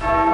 Bye.